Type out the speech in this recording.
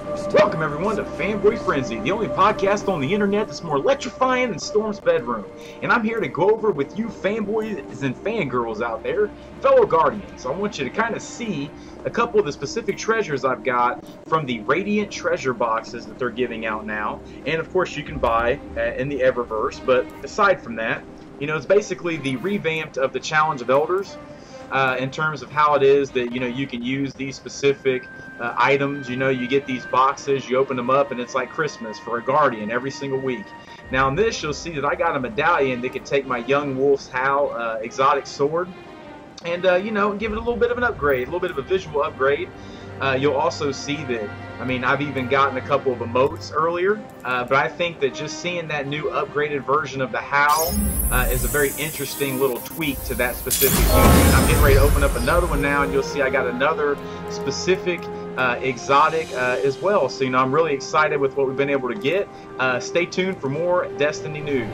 Welcome everyone to Fanboy Frenzy, the only podcast on the internet that's more electrifying than Storm's bedroom. And I'm here to go over with you fanboys and fangirls out there, fellow Guardians. I want you to kind of see a couple of the specific treasures I've got from the Radiant treasure boxes that they're giving out now. And of course you can buy uh, in the Eververse, but aside from that, you know, it's basically the revamped of the Challenge of Elders uh, in terms of how it is that you know you can use these specific uh, items. You know, you get these boxes, you open them up, and it's like Christmas for a Guardian every single week. Now in this, you'll see that I got a medallion that can take my Young Wolf's Howl uh, exotic sword and uh, you know give it a little bit of an upgrade, a little bit of a visual upgrade. Uh, you'll also see that, I mean, I've even gotten a couple of emotes earlier, uh, but I think that just seeing that new upgraded version of the Howl uh, is a very interesting little tweak to that specific unit. I'm getting ready to open up another one now, and you'll see I got another specific uh, exotic uh, as well. So, you know, I'm really excited with what we've been able to get. Uh, stay tuned for more Destiny news.